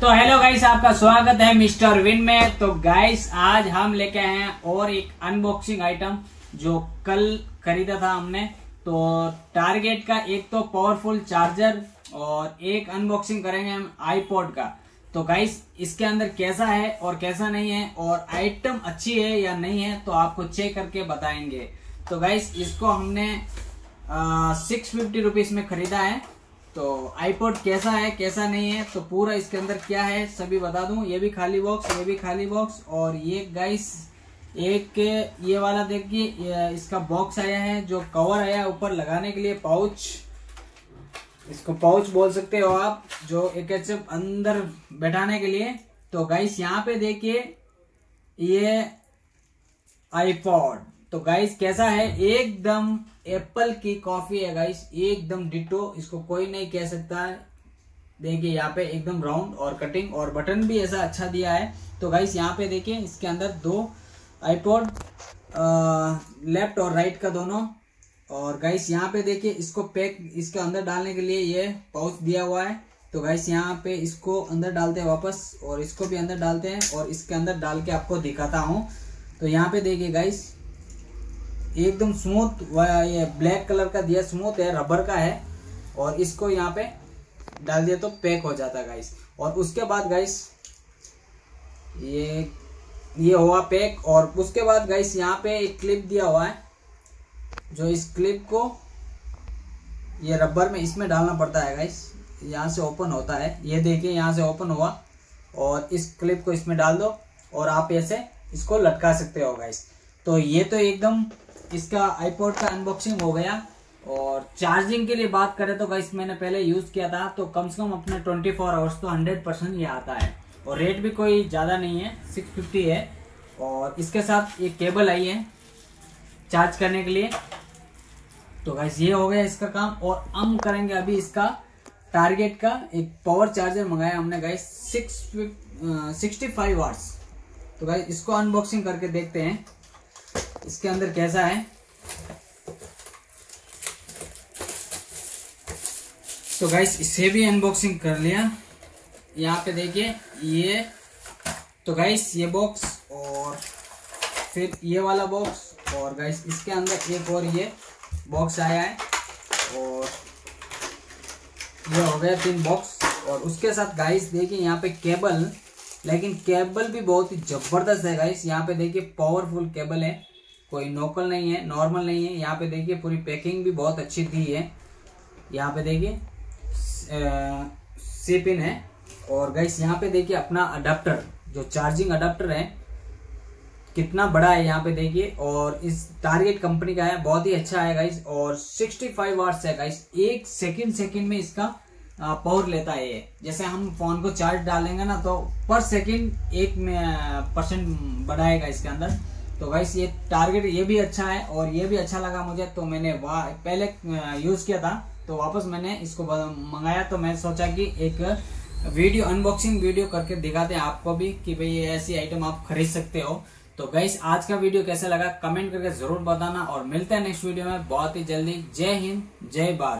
तो hello guys आपका स्वागत है मिस्टर विन में। तो गाइस आज हम लेके आए हैं और एक अनबॉक्सिंग आइटम जो कल खरीदा था हमने। तो टारगेट का एक तो पावरफुल चार्जर और एक अनबॉक्सिंग करेंगे हम आईपॉड का। तो गाइस इसके अंदर कैसा है और कैसा नहीं है और आइटम अच्छी है या नहीं है तो आपको चेक करके बताएँगे। तो गाइस इसको हमने सिक्स फिफ्टी रुपीज़ में खरीदा है। तो आईपोड कैसा है, कैसा नहीं है तो पूरा इसके अंदर क्या है, सभी बता दूँ। ये भी खाली बॉक्स ये भी खाली बॉक्स और ये गाइस एक ये वाला देखिए इसका बॉक्स आया है, जो कवर आया है ऊपर लगाने के लिए पाउच इसको पाउच बोल सकते हो आप, जो एक अंदर बैठाने के लिए। तो गाइस यहाँ पे देखिए, ये आईपॉड तो गाइस कैसा है? एकदम एप्पल की कॉफ़ी है गाइस एकदम डिटो इसको कोई नहीं कह सकता है। देखिए, यहाँ पे एकदम राउंड और कटिंग और बटन भी ऐसा अच्छा दिया है। तो गाइस यहाँ पे देखिए, इसके अंदर दो आईपॉड लेफ़्ट और राइट का दोनों। और गाइस यहाँ पे देखिए, इसको पैक इसके अंदर डालने के लिए ये पाउच दिया हुआ है। तो गाइस यहाँ पे इसको अंदर डालते हैं वापस और इसको भी अंदर डालते हैं और इसके अंदर डाल के आपको दिखाता हूँ। तो यहाँ पे देखिए गाइस एकदम स्मूथ ये ब्लैक कलर का दिया स्मूथ है रबर का है, और इसको यहाँ पे डाल दिया तो पैक हो जाता है गाइस और उसके बाद गाइस ये ये हुआ पैक और उसके बाद गाइस यहाँ पे एक क्लिप दिया हुआ है, जो इस क्लिप को ये रबर में इसमें डालना पड़ता है गाइस यहाँ से ओपन होता है. ये देखिए, यहाँ से ओपन हुआ, और इस क्लिप को इसमें डाल दो, और आप ऐसे इसको लटका सकते हो गाइस तो ये तो एकदम इसका आईपोड का अनबॉक्सिंग हो गया। और चार्जिंग के लिए बात करें तो गाइस मैंने पहले यूज़ किया था तो कम से कम अपने 24 फोर आवर्स तो 100 परसेंट ये आता है। और रेट भी कोई ज़्यादा नहीं है 650 है। और इसके साथ एक केबल आई है चार्ज करने के लिए। तो गाइस ये हो गया इसका काम। और हम करेंगे अभी इसका टारगेट का एक पावर चार्जर मंगाया हमने गाइस सिक्स सिक्सटी फाइव तो गाइस इसको अनबॉक्सिंग करके देखते हैं। इसके अंदर कैसा है। तो गाइस इसे भी अनबॉक्सिंग कर लिया। यहाँ पे देखिए, ये तो गाइस ये बॉक्स और फिर ये वाला बॉक्स और गाइस इसके अंदर एक और ये बॉक्स आया है। और ये हो गया तीन बॉक्स और उसके साथ गाइस देखिए यहाँ पे केबल लेकिन केबल भी बहुत ही ज़बरदस्त है गाइस यहाँ पे देखिए पावरफुल केबल है। कोई नोकल नहीं है नॉर्मल नहीं है। यहाँ पे देखिए, पूरी पैकिंग भी बहुत अच्छी दी है यहाँ पे देखिए सी पिन है। और गाइस यहाँ पे देखिए अपना अडाप्टर जो चार्जिंग अडाप्टर है, कितना बड़ा है यहाँ पे देखिए। और इस टारगेट कंपनी का है, बहुत ही अच्छा है गाइस और 65 फाइव वाट्स है गाइस एक सेकंड सेकंड में इसका पावर लेता है ये। जैसे हम फ़ोन को चार्ज डालेंगे ना तो पर सेकंड एक परसेंट बढ़ाएगा इसके अंदर। तो गाइस ये टारगेट ये भी अच्छा है और ये भी अच्छा लगा मुझे तो मैंने पहले यूज़ किया था तो वापस मैंने इसको मंगाया तो मैं सोचा कि एक वीडियो अनबॉक्सिंग वीडियो करके दिखाते हैं आपको भी कि भाई ये ऐसी आइटम आप खरीद सकते हो। तो गाइस आज का वीडियो कैसा लगा? कमेंट करके ज़रूर बताना और मिलते हैं नेक्स्ट वीडियो में। बहुत ही जल्दी। जय हिंद, जय भारत।